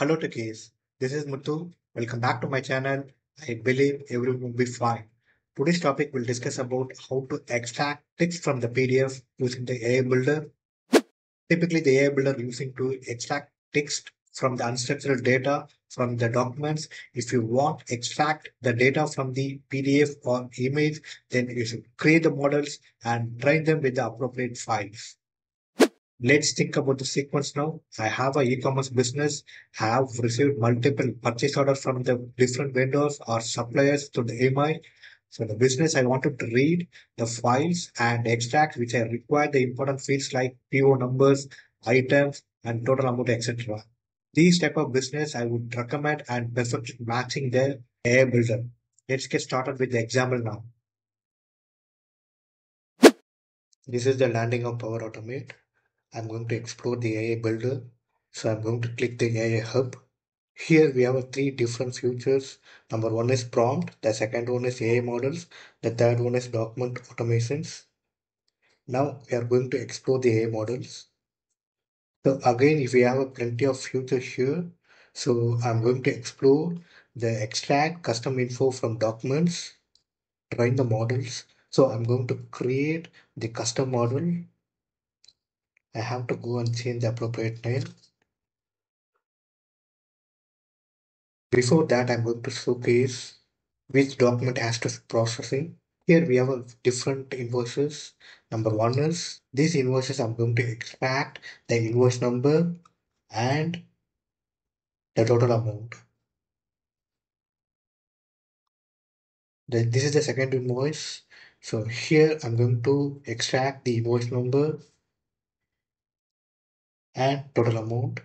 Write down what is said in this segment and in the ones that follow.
Hello Techies, this is Muthu. Welcome back to my channel. I believe everyone will be fine. Today's topic will discuss about how to extract text from the PDF using the AI Builder. Typically, the AI Builder using to extract text from the unstructured data from the documents. If you want extract the data from the PDF or image, then you should create the models and train them with the appropriate files. Let's think about the sequence now. I have a e-commerce business, have received multiple purchase orders from the different vendors or suppliers to the email. So the business I wanted to read the files and extract which I require the important fields like PO numbers, items, and total amount, etc. These type of business I would recommend and perfect matching their AI builder. Let's get started with the example now. This is the landing of Power Automate. I'm going to explore the AI builder. So I'm going to click the AI hub. Here we have three different features. Number one is prompt. The second one is AI models. The third one is document automations. Now we are going to explore the AI models. So again, if we have a plenty of features here, so I'm going to explore the extract custom info from documents, train the models. So I'm going to create the custom model I have to go and change the appropriate name. Before that, I'm going to showcase which document has to be processing. Here we have a different invoices. Number one is these invoices I'm going to extract the invoice number and the total amount. The, this is the second invoice. So here I'm going to extract the invoice number and total amount.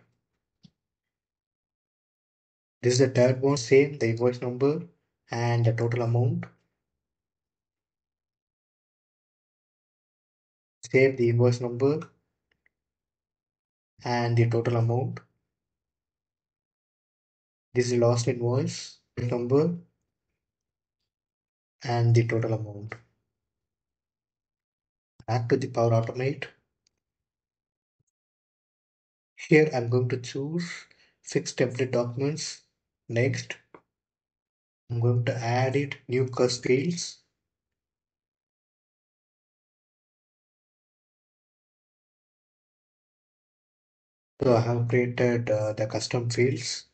This is the third one, same the invoice number and the total amount. Save the invoice number and the total amount. This is last invoice number and the total amount. Back to the Power Automate. Here I'm going to choose fixed template documents. Next, I'm going to add it new custom fields. So I have created uh, the custom fields.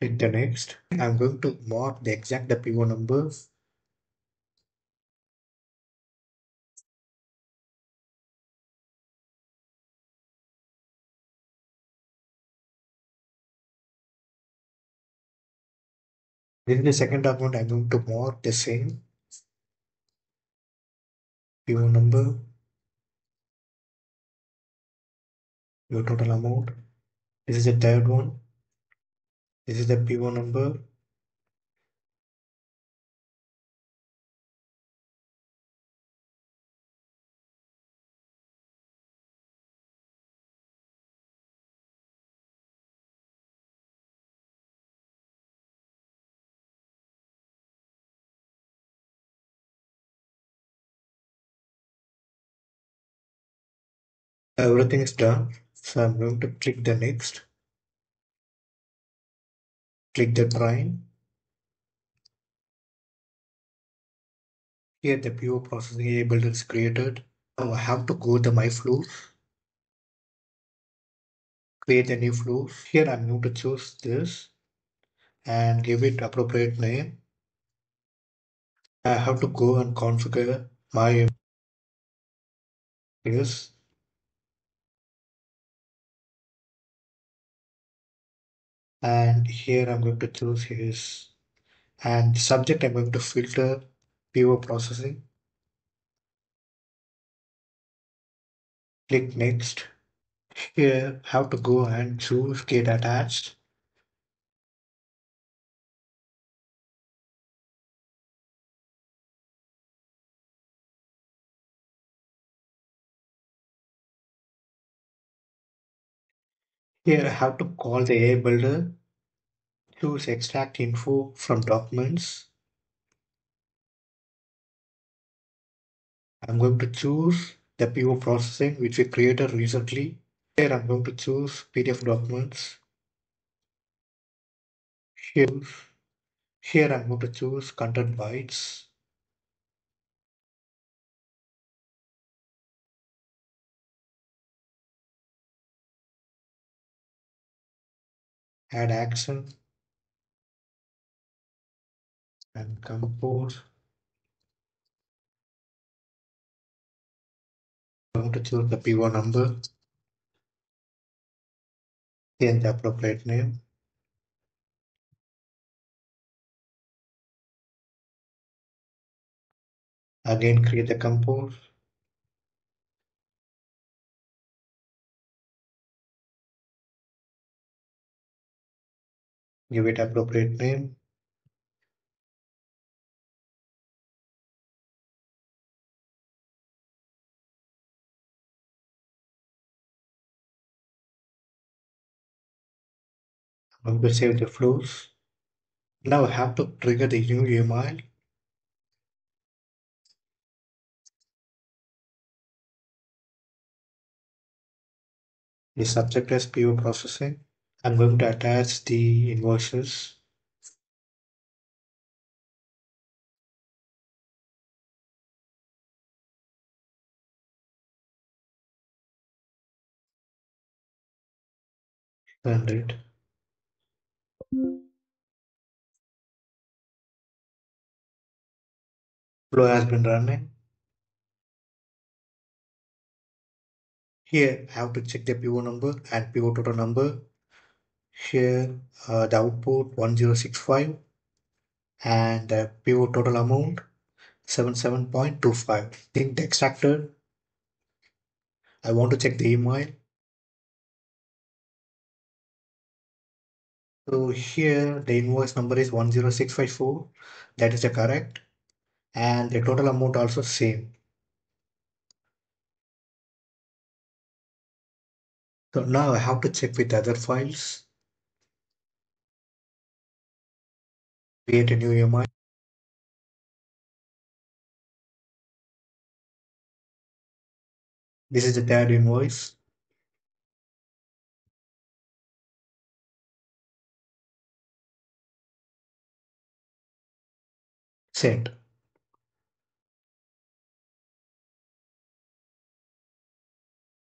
Hit the next. I'm going to mark the exact PO numbers. This is the second document I'm going to mark the same PO number, your total amount. This is the third one. This is the PO number. Everything is done. So I'm going to click the next. Click the train. Here the PO processing AI builder is created. Now I have to go to my flows. Create a new flow. Here I'm going to choose this and give it appropriate name. I have to go and configure my yes. And here I'm going to choose his and subject I'm going to filter PO processing. Click next. Here have to go and choose get attached. Here I have to call the AI builder, choose extract info from documents. I'm going to choose the PO processing which we created recently. Here I'm going to choose PDF documents. Here, here I'm going to choose content bytes. Add action and compose. I'm going to choose the PO number. Change the appropriate name. Again create the compose. Give it appropriate name. I'm going to save the flows. Now I have to trigger the new email. The subject is PO processing. I'm going to attach the invoices. Send it. Flow has been running. Here I have to check the PO number and PO total number. Here uh, the output 1065 and the PO total amount 77.25. think the extractor, I want to check the email. So here the invoice number is 10654. That is the correct. And the total amount also same. So now I have to check with other files. Create a new email. This is the third invoice. Send.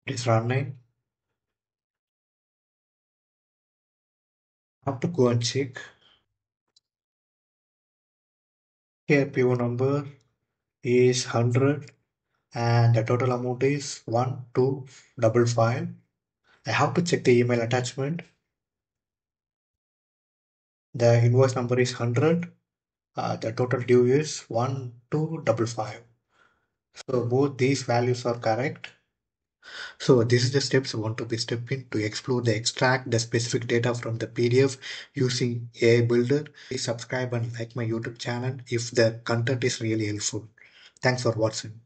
It is running. Have to go and check. Here PO number is 100 and the total amount is 1255. I have to check the email attachment. The invoice number is 100. Uh, the total due is 1255. So both these values are correct. So this is the steps want to be stepping to explore the extract the specific data from the PDF using AI Builder. Please subscribe and like my YouTube channel if the content is really helpful. Thanks for watching.